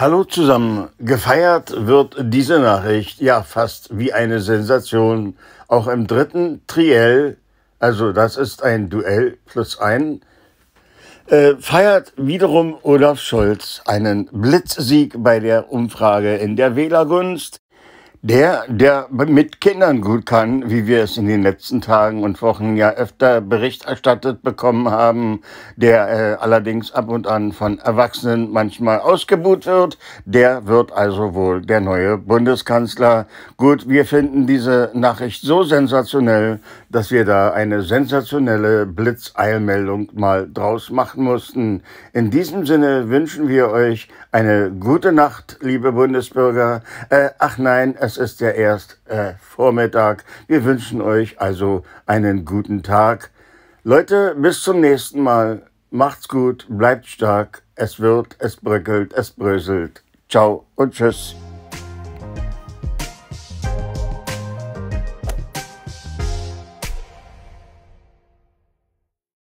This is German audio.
Hallo zusammen. Gefeiert wird diese Nachricht ja fast wie eine Sensation. Auch im dritten Triell, also das ist ein Duell plus ein, äh, feiert wiederum Olaf Scholz einen Blitzsieg bei der Umfrage in der Wählergunst. Der, der mit Kindern gut kann, wie wir es in den letzten Tagen und Wochen ja öfter Bericht erstattet bekommen haben, der äh, allerdings ab und an von Erwachsenen manchmal ausgebuht wird, der wird also wohl der neue Bundeskanzler. Gut, wir finden diese Nachricht so sensationell, dass wir da eine sensationelle Blitzeilmeldung mal draus machen mussten. In diesem Sinne wünschen wir euch eine gute Nacht, liebe Bundesbürger. Äh, ach nein, es ist ja erst äh, Vormittag. Wir wünschen euch also einen guten Tag. Leute, bis zum nächsten Mal. Macht's gut, bleibt stark. Es wird, es bröckelt, es bröselt. Ciao und tschüss.